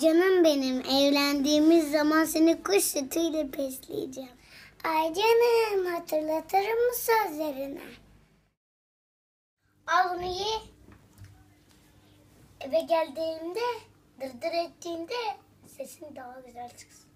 Canım benim evlendiğimiz zaman seni kuş sütüyle besleyeceğim. Ay canım hatırlatırım mı sözlerini? Al bunu ye. Eve geldiğimde dırdır ettiğinde sesin daha güzel çıksın.